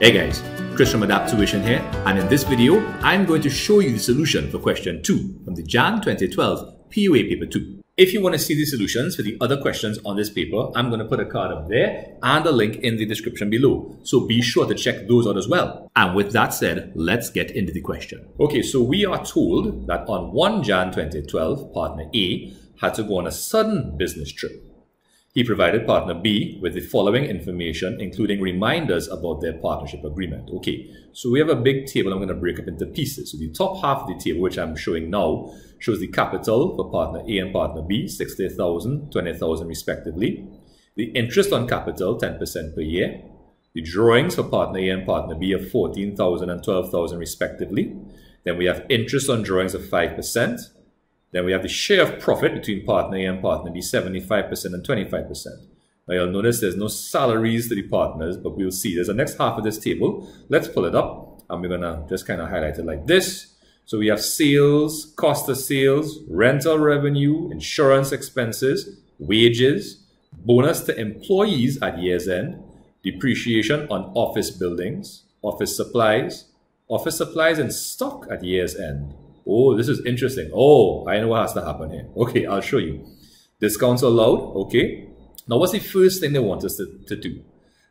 Hey guys, Chris from Adapt Tuition here, and in this video, I'm going to show you the solution for question 2 from the Jan 2012 POA paper 2. If you want to see the solutions for the other questions on this paper, I'm going to put a card up there and a link in the description below. So be sure to check those out as well. And with that said, let's get into the question. Okay, so we are told that on 1 Jan 2012, partner A had to go on a sudden business trip. He provided partner B with the following information, including reminders about their partnership agreement. Okay, so we have a big table I'm going to break up into pieces. So the top half of the table, which I'm showing now, shows the capital for partner A and partner B, 60,000, 20,000 respectively. The interest on capital, 10% per year. The drawings for partner A and partner B of 14,000 and 12,000 respectively. Then we have interest on drawings of 5%. Then we have the share of profit between partner A and partner B, 75% and 25%. Now you'll notice there's no salaries to the partners, but we'll see. There's the next half of this table. Let's pull it up and we're gonna just kind of highlight it like this. So we have sales, cost of sales, rental revenue, insurance expenses, wages, bonus to employees at year's end, depreciation on office buildings, office supplies, office supplies and stock at year's end, Oh, this is interesting. Oh, I know what has to happen here. Okay, I'll show you. Discounts allowed. Okay. Now, what's the first thing they want us to, to do?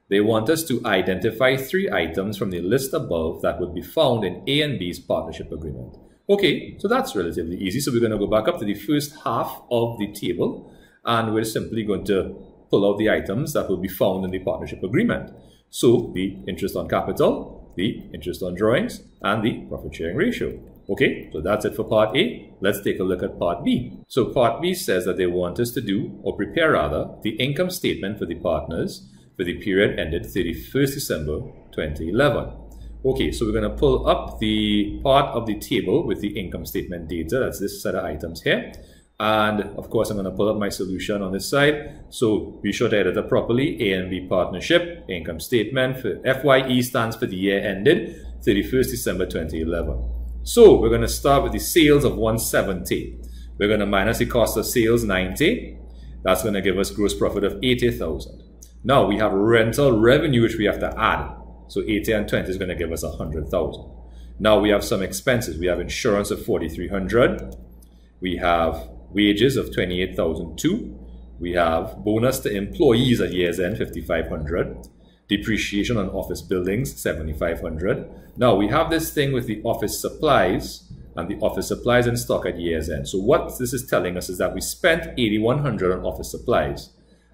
They want us to identify three items from the list above that would be found in A and B's partnership agreement. Okay, so that's relatively easy. So we're going to go back up to the first half of the table and we're simply going to pull out the items that will be found in the partnership agreement. So the interest on capital, the interest on drawings, and the profit sharing ratio. Okay, so that's it for part A. Let's take a look at part B. So part B says that they want us to do, or prepare rather, the income statement for the partners for the period ended 31st December 2011. Okay, so we're going to pull up the part of the table with the income statement data. That's this set of items here. And of course, I'm going to pull up my solution on this side. So be sure to edit it properly. A and B partnership, income statement for FYE stands for the year ended 31st December 2011. So we're going to start with the sales of 170. We're going to minus the cost of sales 90. That's going to give us gross profit of 80,000. Now we have rental revenue which we have to add. So 80 and 20 is going to give us 100,000. Now we have some expenses. We have insurance of 4,300. We have wages of 28,002. We have bonus to employees at year's end 5,500 depreciation on office buildings, 7,500. Now we have this thing with the office supplies and the office supplies in stock at year's end. So what this is telling us is that we spent 8,100 on office supplies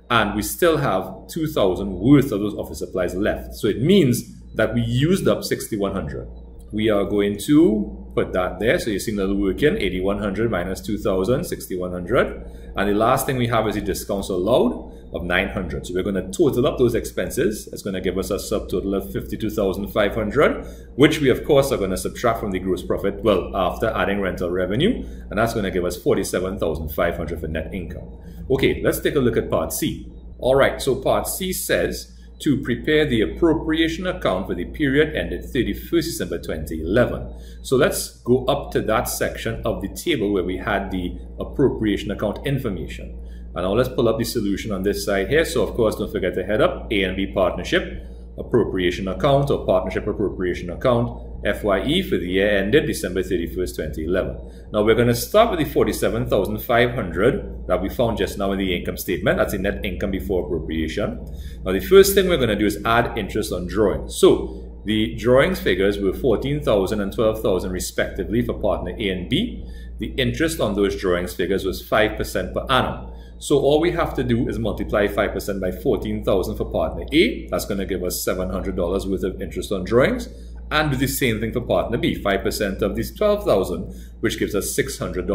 and we still have 2,000 worth of those office supplies left. So it means that we used up 6,100. We are going to put that there. So you see the working 8,100 minus 2,000, 6,100. And the last thing we have is the discounts allowed of 900. So we're going to total up those expenses. It's going to give us a subtotal of 52,500, which we of course are going to subtract from the gross profit, well, after adding rental revenue, and that's going to give us 47,500 for net income. Okay, let's take a look at part C. All right, so part C says to prepare the appropriation account for the period ended 31st December 2011. So let's go up to that section of the table where we had the appropriation account information. And now let's pull up the solution on this side here. So of course, don't forget to head up A and B partnership appropriation account or partnership appropriation account FYE for the year ended December 31st, 2011. Now we're going to start with the 47,500 that we found just now in the income statement. That's the net income before appropriation. Now the first thing we're going to do is add interest on drawings. So the drawings figures were 14,000 and 12,000 respectively for partner A and B. The interest on those drawings figures was 5% per annum. So all we have to do is multiply 5% by 14,000 for partner A. That's going to give us $700 worth of interest on drawings. And do the same thing for partner B, 5% of these 12,000, which gives us $600.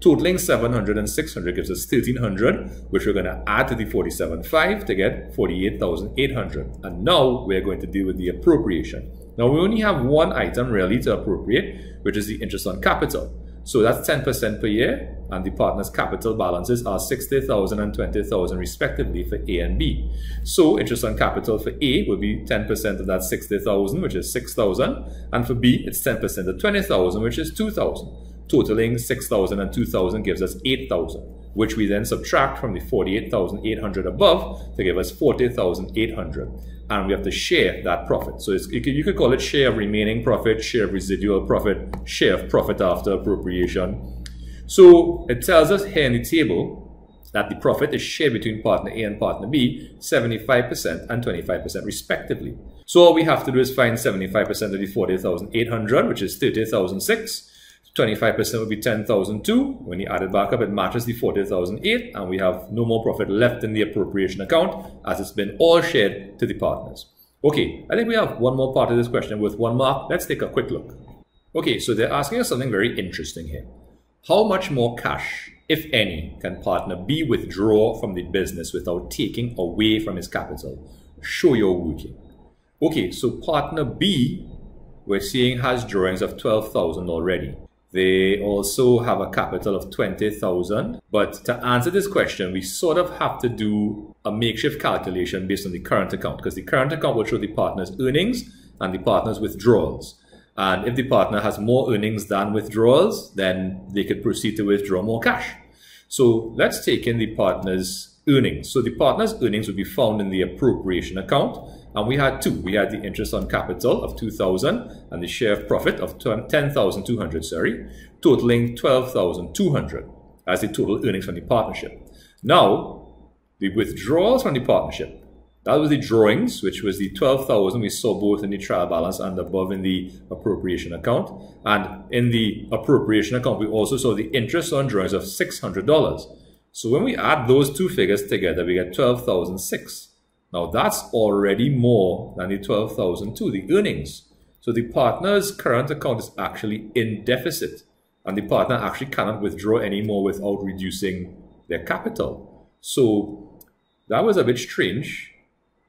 Totaling 700 and 600 gives us 1300, which we're going to add to the 47.5 to get 48,800. And now we're going to deal with the appropriation. Now we only have one item really to appropriate, which is the interest on capital. So that's 10% per year, and the partner's capital balances are 60,000 and 20,000 respectively for A and B. So interest on capital for A will be 10% of that 60,000, which is 6,000, and for B, it's 10% of 20,000, which is 2,000. Totaling 6,000 and 2,000 gives us 8,000, which we then subtract from the 48,800 above to give us 40,800. And we have to share that profit. So you could, call it share of remaining profit, share of residual profit, share of profit after appropriation. So it tells us here in the table that the profit is shared between partner A and partner B 75% and 25% respectively. So all we have to do is find 75% of the 40,800, which is 30,006. 25% would be 10,002. When you add it back up, it matches the 40,008, and we have no more profit left in the appropriation account as it's been all shared to the partners. Okay, I think we have one more part of this question with one mark. Let's take a quick look. Okay, so they're asking us something very interesting here. How much more cash, if any, can partner B withdraw from the business without taking away from his capital? Show your working. Okay, so partner B, we're seeing has drawings of 12,000 already. They also have a capital of 20,000. But to answer this question, we sort of have to do a makeshift calculation based on the current account because the current account will show the partner's earnings and the partner's withdrawals. And if the partner has more earnings than withdrawals, then they could proceed to withdraw more cash. So let's take in the partner's earnings. So the partner's earnings would be found in the appropriation account. And we had two. We had the interest on capital of 2,000 and the share of profit of 10,200, sorry, totaling 12,200 as the total earnings from the partnership. Now, the withdrawals from the partnership, that was the drawings, which was the 12,000 we saw both in the trial balance and above in the appropriation account. And in the appropriation account, we also saw the interest on drawings of $600. So when we add those two figures together, we get 12,006. Now that's already more than the 12,002, the earnings. So the partner's current account is actually in deficit and the partner actually cannot withdraw anymore without reducing their capital. So that was a bit strange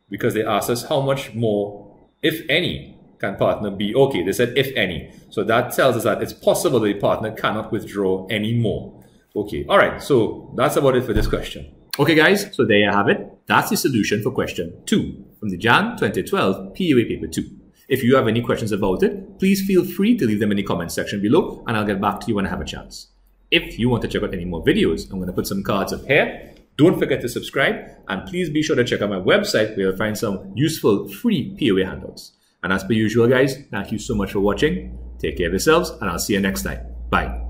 because they asked us how much more, if any, can partner B. Okay, they said if any. So that tells us that it's possible the partner cannot withdraw any more. Okay, all right, so that's about it for this question. Okay, guys, so there you have it. That's the solution for question two from the Jan 2012 POA paper two. If you have any questions about it, please feel free to leave them in the comment section below and I'll get back to you when I have a chance. If you want to check out any more videos, I'm going to put some cards up here. Don't forget to subscribe and please be sure to check out my website where you'll find some useful free POA handouts. And as per usual, guys, thank you so much for watching. Take care of yourselves and I'll see you next time. Bye.